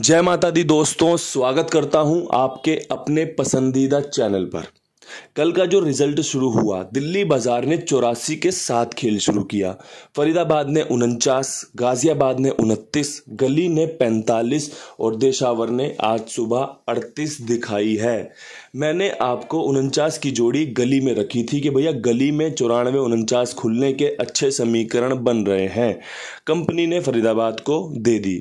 जय माता दी दोस्तों, स्वागत करता हूँ आपके अपने पसंदीदा चैनल पर। कल का जो रिज़ल्ट शुरू हुआ, दिल्ली बाज़ार ने चौरासी के साथ खेल शुरू किया। फरीदाबाद ने उनचास, गाजियाबाद ने उनतीस, गली ने पैंतालीस और देशावर ने आज सुबह अड़तीस दिखाई है। मैंने आपको उनचास की जोड़ी गली में रखी थी कि भैया गली में चौरानवे उनचास खुलने के अच्छे समीकरण बन रहे हैं। कंपनी ने फरीदाबाद को दे दी।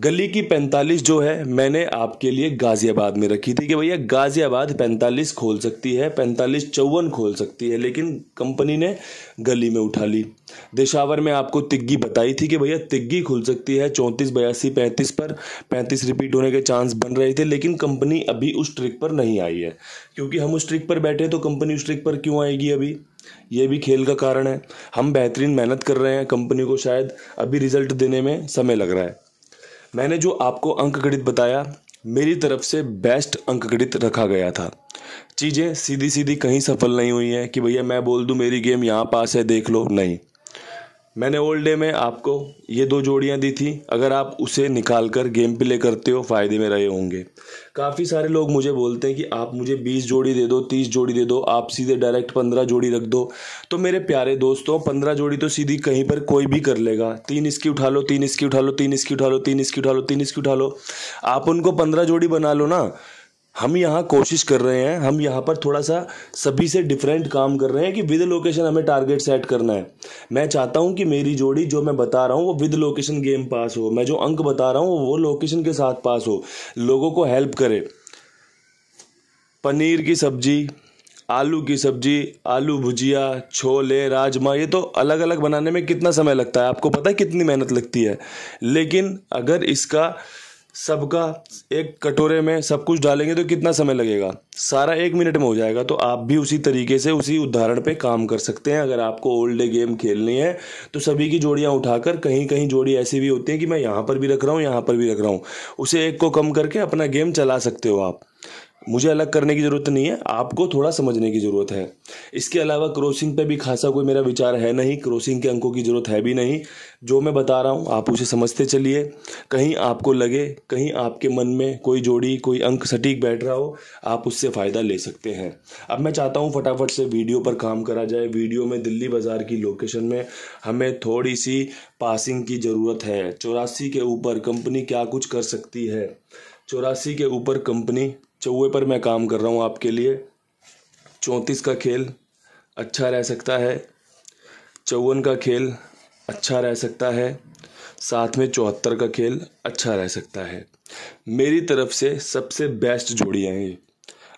गली की पैंतालीस जो है, मैंने आपके लिए गाज़ियाबाद में रखी थी कि भैया गाज़ियाबाद पैंतालीस खोल सकती है, पैंतालीस चौवन खोल सकती है, लेकिन कंपनी ने गली में उठा ली। देशावर में आपको तिग्गी बताई थी कि भैया तिग्गी खुल सकती है, चौंतीस बयासी पैंतीस पर, पैंतीस रिपीट होने के चांस बन रहे थे, लेकिन कंपनी अभी उस ट्रिक पर नहीं आई है। क्योंकि हम उस ट्रिक पर बैठे तो कंपनी उस ट्रिक पर क्यों आएगी अभी? ये भी खेल का कारण है। हम बेहतरीन मेहनत कर रहे हैं, कंपनी को शायद अभी रिज़ल्ट देने में समय लग रहा है। मैंने जो आपको अंक गणित बताया, मेरी तरफ़ से बेस्ट अंक गणित रखा गया था। चीज़ें सीधी सीधी कहीं सफल नहीं हुई हैं कि भैया मैं बोल दूँ मेरी गेम यहाँ पास है, देख लो, नहीं। मैंने ओल्ड डे में आपको ये दो जोड़ियाँ दी थी। अगर आप उसे निकाल कर गेम प्ले करते हो, फ़ायदे में रहे होंगे। काफ़ी सारे लोग मुझे बोलते हैं कि आप मुझे बीस जोड़ी दे दो, तीस जोड़ी दे दो, आप सीधे डायरेक्ट पंद्रह जोड़ी रख दो। तो मेरे प्यारे दोस्तों, पंद्रह जोड़ी तो सीधी कहीं पर कोई भी कर लेगा। तीन इसकी उठा लो, तीन इसकी उठा लो, तीन इसकी उठा लो, तीन इसकी उठा लो, तीन इसकी उठा लो। आप उनको पंद्रह जोड़ी बना लो ना। हम यहाँ कोशिश कर रहे हैं, हम यहाँ पर थोड़ा सा सभी से डिफरेंट काम कर रहे हैं कि विद लोकेशन हमें टारगेट सेट करना है। मैं चाहता हूँ कि मेरी जोड़ी जो मैं बता रहा हूँ वो विद लोकेशन गेम पास हो। मैं जो अंक बता रहा हूँ वो लोकेशन के साथ पास हो। लोगों को हेल्प करे। पनीर की सब्ज़ी, आलू की सब्ज़ी, आलू भुजिया, छोले, राजमा, ये तो अलग अलग बनाने में कितना समय लगता है? आपको पता है कितनी मेहनत लगती है? लेकिन अगर इसका सबका एक कटोरे में सब कुछ डालेंगे तो कितना समय लगेगा? सारा एक मिनट में हो जाएगा तो आप भी उसी तरीके से उसी उदाहरण पे काम कर सकते हैं। अगर आपको ओल्ड गेम खेलनी है तो सभी की जोड़ियाँ उठाकर कहीं कहीं जोड़ी ऐसी भी होती है कि मैं यहाँ पर भी रख रहा हूँ, यहाँ पर भी रख रहा हूँ। उसे एक को कम करके अपना गेम चला सकते हो आप। मुझे अलग करने की ज़रूरत नहीं है, आपको थोड़ा समझने की ज़रूरत है। इसके अलावा क्रॉसिंग पे भी खासा कोई मेरा विचार है नहीं क्रॉसिंग के अंकों की ज़रूरत है भी नहीं। जो मैं बता रहा हूँ, आप उसे समझते चलिए। कहीं आपको लगे, कहीं आपके मन में कोई जोड़ी, कोई अंक सटीक बैठ रहा हो, आप उससे फ़ायदा ले सकते हैं। अब मैं चाहता हूँ फटाफट से वीडियो पर काम करा जाए। वीडियो में दिल्ली बाज़ार की लोकेशन में हमें थोड़ी सी पासिंग की ज़रूरत है। चौरासी के ऊपर कंपनी क्या कुछ कर सकती है? चौरासी के ऊपर कंपनी चौवे पर मैं काम कर रहा हूँ आपके लिए। चौंतीस का खेल अच्छा रह सकता है। चौवन का खेल अच्छा रह सकता है। साथ में चौहत्तर का खेल अच्छा रह सकता है। मेरी तरफ़ से सबसे बेस्ट जोड़ियाँ हैं ये।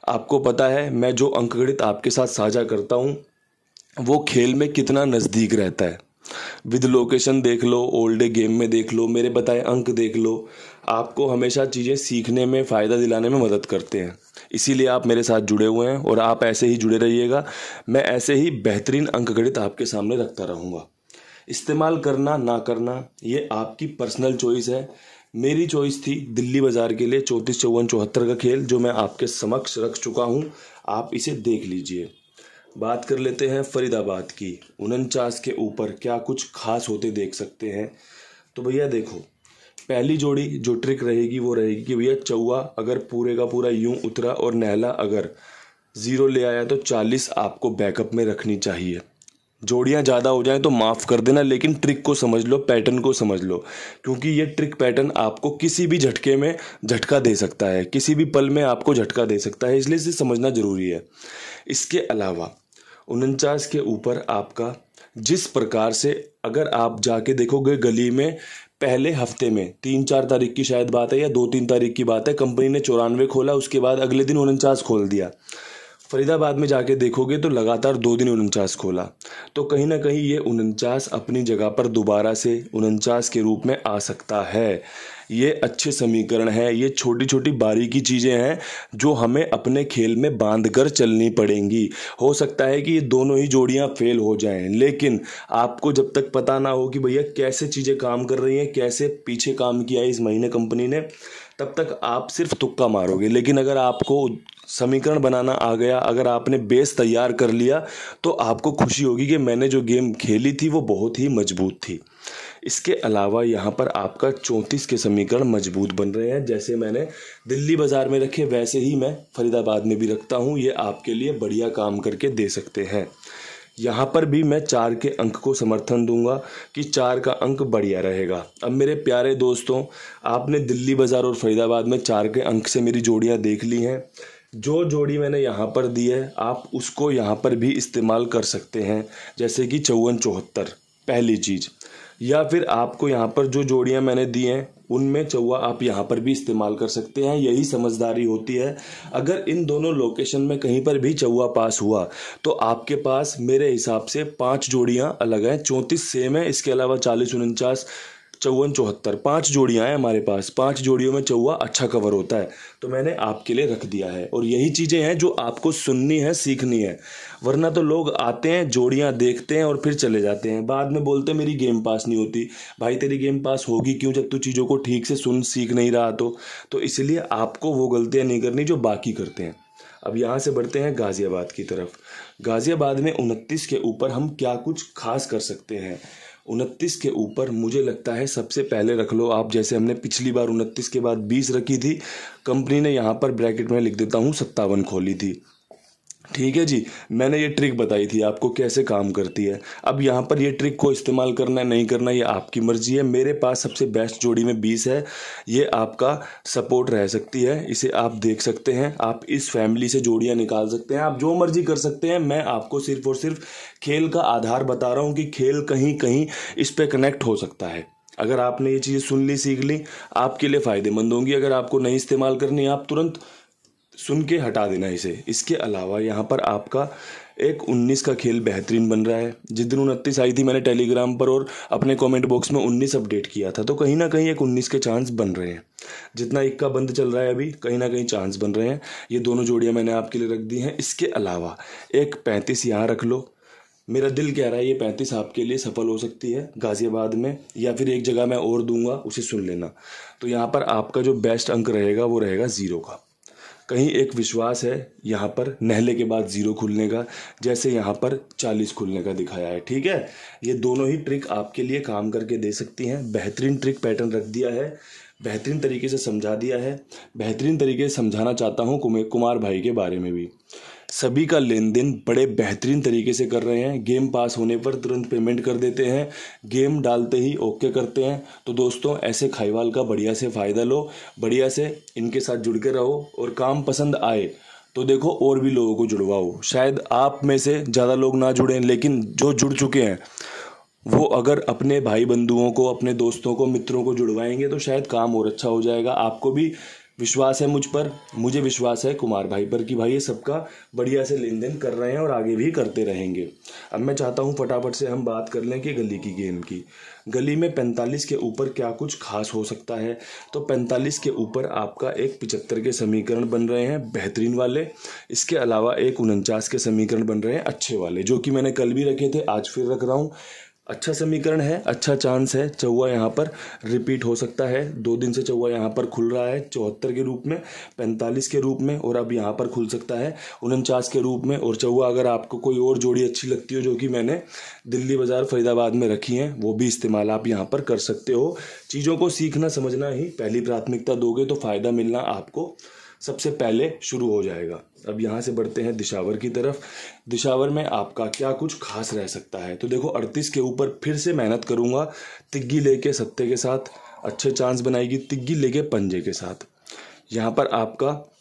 आपको पता है, मैं जो अंकगणित आपके साथ साझा करता हूँ, वो खेल में कितना नज़दीक रहता है। विद लोकेशन देख लो ओल्ड गेम में देख लो, मेरे बताए अंक देख लो। आपको हमेशा चीज़ें सीखने में, फ़ायदा दिलाने में मदद करते हैं। इसीलिए आप मेरे साथ जुड़े हुए हैं और आप ऐसे ही जुड़े रहिएगा। मैं ऐसे ही बेहतरीन अंक गणित आपके सामने रखता रहूँगा। इस्तेमाल करना, ना करना, ये आपकी पर्सनल चॉइस है। मेरी चॉइस थी दिल्ली बाज़ार के लिए चौंतीस, चौवन, चौहत्तर का खेल, जो मैं आपके समक्ष रख चुका हूँ। आप इसे देख लीजिए। बात कर लेते हैं फरीदाबाद की। उनचास के ऊपर क्या कुछ खास होते देख सकते हैं? तो भैया देखो पहली जोड़ी जो ट्रिक रहेगी, वो रहेगी कि भैया चौवा अगर पूरे का पूरा यूँ उतरा और नहला अगर ज़ीरो ले आया तो चालीस आपको बैकअप में रखनी चाहिए। जोड़ियाँ ज़्यादा हो जाएँ तो माफ़ कर देना, लेकिन ट्रिक को समझ लो पैटर्न को समझ लो, क्योंकि ये ट्रिक पैटर्न आपको किसी भी झटके में झटका दे सकता है, किसी भी पल में आपको झटका दे सकता है, इसलिए इसे समझना ज़रूरी है। इसके अलावा उनचास के ऊपर आपका जिस प्रकार से अगर आप जाके देखोगे गली में पहले हफ़्ते में तीन चार तारीख की शायद बात है या दो तीन तारीख की बात है, कंपनी ने चौरानवे खोला, उसके बाद अगले दिन उनचास खोल दिया। फरीदाबाद में जाके देखोगे तो लगातार दो दिन उनचास खोला। तो कहीं ना कहीं ये उनचास अपनी जगह पर दोबारा से उनचास के रूप में आ सकता है। ये अच्छे समीकरण हैं, ये छोटी छोटी बारीकी चीज़ें हैं जो हमें अपने खेल में बाँध कर चलनी पड़ेंगी। हो सकता है कि ये दोनों ही जोड़ियाँ फेल हो जाएँ, लेकिन आपको जब तक पता ना हो कि भैया कैसे चीज़ें काम कर रही हैं, कैसे पीछे काम किया है इस महीने कंपनी ने, तब तक आप सिर्फ़ तुक्का मारोगे। लेकिन अगर आपको समीकरण बनाना आ गया। अगर आपने बेस तैयार कर लिया तो आपको खुशी होगी कि मैंने जो गेम खेली थी, वो बहुत ही मज़बूत थी। इसके अलावा यहाँ पर आपका चौंतीस के समीकरण मज़बूत बन रहे हैं। जैसे मैंने दिल्ली बाज़ार में रखे, वैसे ही मैं फरीदाबाद में भी रखता हूँ। ये आपके लिए बढ़िया काम करके दे सकते हैं। यहाँ पर भी मैं चार के अंक को समर्थन दूँगा कि चार का अंक बढ़िया रहेगा। अब मेरे प्यारे दोस्तों, आपने दिल्ली बाज़ार और फरीदाबाद में चार के अंक से मेरी जोड़ियाँ देख ली हैं। जो जोड़ी मैंने यहाँ पर दी है, आप उसको यहाँ पर भी इस्तेमाल कर सकते हैं, जैसे कि चौवन चौहत्तर, पहली चीज़। या फिर आपको यहाँ पर जो जोड़ियाँ मैंने दी हैं, उनमें चौवा आप यहाँ पर भी इस्तेमाल कर सकते हैं, यही समझदारी होती है। अगर इन दोनों लोकेशन में कहीं पर भी चौवा पास हुआ तो आपके पास मेरे हिसाब से पाँच जोड़ियाँ अलग हैं, चौंतीस सेम है, इसके अलावा चालीस उनचास चौवन चौहत्तर, पाँच जोड़ियाँ हैं हमारे पास। पाँच जोड़ियों में चौवा अच्छा कवर होता है। तो मैंने आपके लिए रख दिया है। और यही चीज़ें हैं जो आपको सुननी है, सीखनी है। वरना तो लोग आते हैं, जोड़ियाँ देखते हैं और फिर चले जाते हैं। बाद में बोलते हैं, मेरी गेम पास नहीं होती। भाई, तेरी गेम पास होगी क्यों जब तू चीज़ों को ठीक से सुन, सीख नहीं रहा तो? तो इसलिए आपको वो गलतियाँ नहीं करनी जो बाकी करते हैं। अब यहाँ से बढ़ते हैं गाज़ियाबाद की तरफ़। गाज़ियाबाद में उनतीस के ऊपर हम क्या कुछ खास कर सकते हैं? उनतीस के ऊपर मुझे लगता है सबसे पहले रख लो आप, जैसे हमने पिछली बार उनतीस के बाद बीस रखी थी, कंपनी ने यहाँ पर ब्रैकेट में लिख देता हूँ, सत्तावन खोली थी। ठीक है जी, मैंने ये ट्रिक बताई थी आपको कैसे काम करती है। अब यहाँ पर ये ट्रिक को इस्तेमाल करना है, नहीं करना, ये आपकी मर्ज़ी है। मेरे पास सबसे बेस्ट जोड़ी में बीस है, ये आपका सपोर्ट रह सकती है, इसे आप देख सकते हैं। आप इस फैमिली से जोड़ियाँ निकाल सकते हैं, आप जो मर्ज़ी कर सकते हैं। मैं आपको सिर्फ़ और सिर्फ़ खेल का आधार बता रहा हूँ कि खेल कहीं कहीं इस पर कनेक्ट हो सकता है। अगर आपने ये चीज़ें सुन ली, सीख ली, आपके लिए फ़ायदेमंद होंगी। अगर आपको नहीं इस्तेमाल करनी, आप तुरंत सुन के हटा देना इसे। इसके अलावा यहाँ पर आपका एक 19 का खेल बेहतरीन बन रहा है। जिस दिन उनतीस आई थी मैंने टेलीग्राम पर और अपने कमेंट बॉक्स में 19 अपडेट किया था तो कहीं ना कहीं एक 19 के चांस बन रहे हैं। जितना एक का बंद चल रहा है अभी, कहीं ना कहीं चांस बन रहे हैं। ये दोनों जोड़ियाँ मैंने आपके लिए रख दी हैं। इसके अलावा एक पैंतीस यहाँ रख लो। मेरा दिल कह रहा है ये पैंतीस आपके लिए सफल हो सकती है गाज़ियाबाद में, या फिर एक जगह मैं और दूँगा, उसे सुन लेना। तो यहाँ पर आपका जो बेस्ट अंक रहेगा, वो रहेगा ज़ीरो का। कहीं एक विश्वास है यहाँ पर नहले के बाद ज़ीरो खुलने का, जैसे यहाँ पर चालीस खुलने का दिखाया है, ठीक है? ये दोनों ही ट्रिक आपके लिए काम करके दे सकती हैं। बेहतरीन ट्रिक पैटर्न रख दिया है, बेहतरीन तरीके से समझा दिया है। बेहतरीन तरीके से समझाना चाहता हूँ कुमार भाई के बारे में भी। सभी का लेन देन बड़े बेहतरीन तरीके से कर रहे हैं। गेम पास होने पर तुरंत पेमेंट कर देते हैं। गेम डालते ही ओके करते हैं। तो दोस्तों, ऐसे खाईवाल का बढ़िया से फ़ायदा लो, बढ़िया से इनके साथ जुड़ के रहो और काम पसंद आए तो देखो और भी लोगों को जुड़वाओ। शायद आप में से ज़्यादा लोग ना जुड़ें, लेकिन जो जुड़ चुके हैं, वो अगर अपने भाई बंधुओं को, अपने दोस्तों को, मित्रों को जुड़वाएँगे तो शायद काम और अच्छा हो जाएगा। आपको भी विश्वास है मुझ पर, मुझे विश्वास है कुमार भाई पर कि भाई ये सबका बढ़िया से लेन देन कर रहे हैं और आगे भी करते रहेंगे। अब मैं चाहता हूँ फटाफट से हम बात कर लें कि गली की गेम की। गली में 45 के ऊपर क्या कुछ खास हो सकता है? तो 45 के ऊपर आपका एक पिचहत्तर के समीकरण बन रहे हैं, बेहतरीन वाले। इसके अलावा एक उनचास के समीकरण बन रहे हैं, अच्छे वाले, जो कि मैंने कल भी रखे थे, आज फिर रख रहा हूँ। अच्छा समीकरण है अच्छा चांस है, चौवा यहाँ पर रिपीट हो सकता है। दो दिन से चौवा यहाँ पर खुल रहा है, चौहत्तर के रूप में, पैंतालीस के रूप में, और अब यहाँ पर खुल सकता है, उनचास के रूप में, और चौवा अगर आपको कोई और जोड़ी अच्छी लगती हो, जो कि मैंने दिल्ली बाज़ार फरीदाबाद में रखी हैं, वो भी इस्तेमाल आप यहाँ पर कर सकते हो। चीज़ों को सीखना, समझना ही, पहली प्राथमिकता दोगे तो फ़ायदा मिलना आपको सबसे पहले शुरू हो जाएगा। अब यहाँ से बढ़ते हैं दिशावर की तरफ़। दिशावर में आपका क्या कुछ खास रह सकता है? तो देखो, अड़तीस के ऊपर फिर से मेहनत करूँगा। तिग्गी लेके सत्ते के साथ अच्छे चांस बनाएगी। तिग्गी लेके पंजे के साथ। यहाँ पर आपका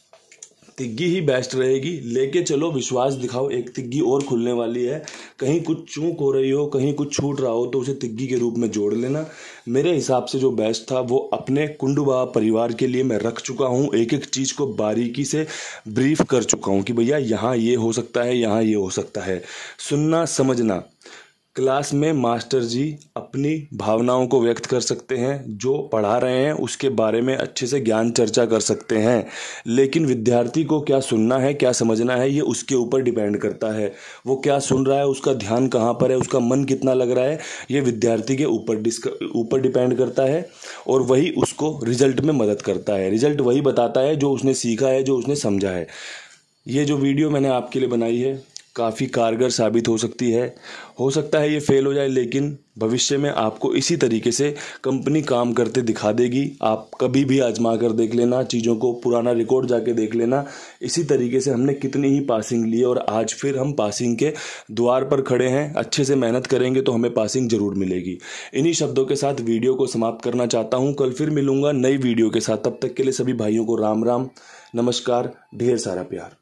तिग्गी ही बेस्ट रहेगी। लेके चलो, विश्वास दिखाओ, एक तिग्गी और खुलने वाली है। कहीं कुछ चूक हो रही हो, कहीं कुछ छूट रहा हो तो उसे तिग्गी के रूप में जोड़ लेना। मेरे हिसाब से जो बेस्ट था, वो अपने कुंडुबा परिवार के लिए मैं रख चुका हूँ। एक एक चीज़ को बारीकी से ब्रीफ कर चुका हूँ कि भैया, यहाँ ये हो सकता है, यहाँ ये हो सकता है। सुनना, समझना। क्लास में मास्टर जी अपनी भावनाओं को व्यक्त कर सकते हैं, जो पढ़ा रहे हैं, उसके बारे में अच्छे से ज्ञान चर्चा कर सकते हैं। लेकिन विद्यार्थी को क्या सुनना है, क्या समझना है, ये उसके ऊपर डिपेंड करता है। वो क्या सुन रहा है, उसका ध्यान कहाँ पर है, उसका मन कितना लग रहा है, ये विद्यार्थी के ऊपर डिस्क, ऊपर डिपेंड करता है और वही उसको रिज़ल्ट में मदद करता है। रिज़ल्ट वही बताता है जो उसने सीखा है, जो उसने समझा है। ये जो वीडियो मैंने आपके लिए बनाई है काफ़ी कारगर साबित हो सकती है। हो सकता है ये फेल हो जाए, लेकिन भविष्य में आपको इसी तरीके से कंपनी काम करते दिखा देगी। आप कभी भी आजमा कर देख लेना, चीज़ों को पुराना रिकॉर्ड जाके देख लेना। इसी तरीके से हमने कितनी ही पासिंग ली और आज फिर हम पासिंग के द्वार पर खड़े हैं। अच्छे से मेहनत करेंगे तो हमें पासिंग ज़रूर मिलेगी। इन्हीं शब्दों के साथ वीडियो को समाप्त करना चाहता हूँ। कल फिर मिलूँगा नई वीडियो के साथ। तब तक के लिए सभी भाइयों को राम राम नमस्कार, ढेर सारा प्यार।